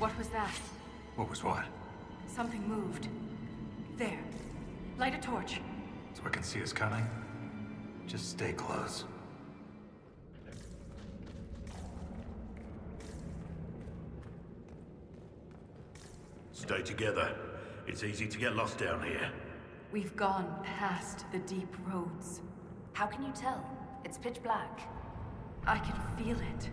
was that? What was what? Something moved. There. Light a torch. So I can see us coming? Just stay close. Stay together. It's easy to get lost down here. We've gone past the deep roads. How can you tell? It's pitch black. I can feel it.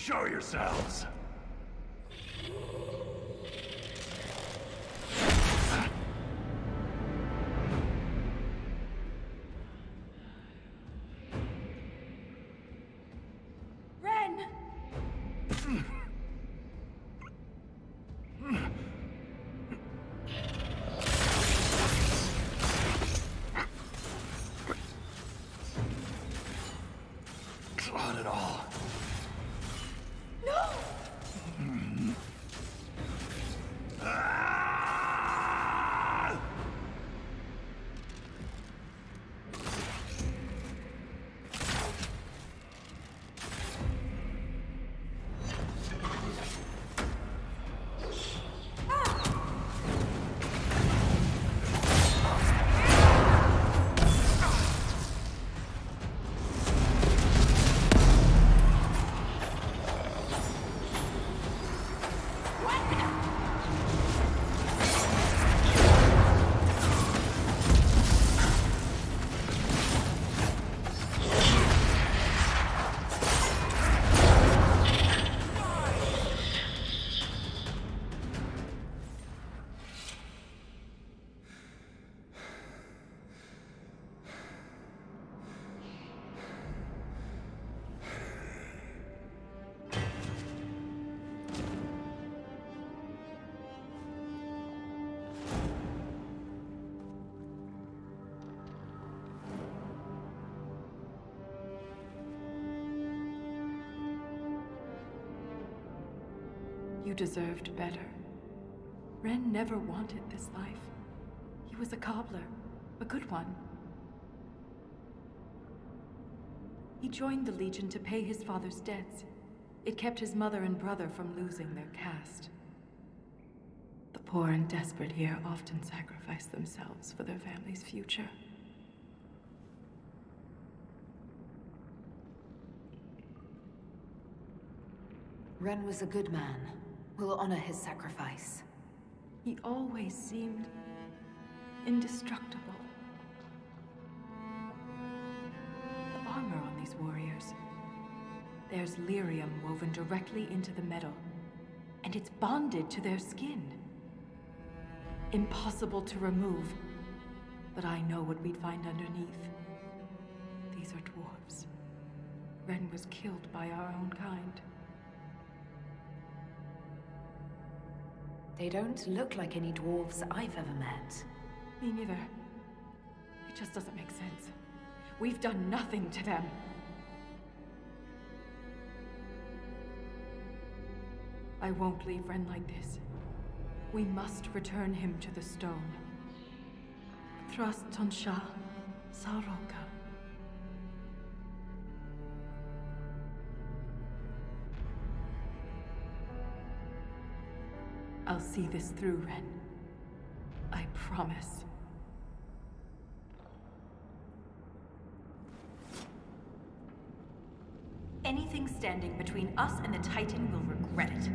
Show yourselves! You deserved better. Ren never wanted this life. He was a cobbler, a good one. He joined the Legion to pay his father's debts. It kept his mother and brother from losing their caste. The poor and desperate here often sacrifice themselves for their family's future. Ren was a good man. We'll honor his sacrifice. He always seemed indestructible. The armor on these warriors. There's lyrium woven directly into the metal, and it's bonded to their skin. Impossible to remove, but I know what we'd find underneath. These are dwarves. Ren was killed by our own kind. They don't look like any dwarves I've ever met. Me neither. It just doesn't make sense. We've done nothing to them. I won't leave Ren like this. We must return him to the stone. Atrast Tunsha Salroka. I'll see this through, Ren. I promise. Anything standing between us and the Titan will regret it.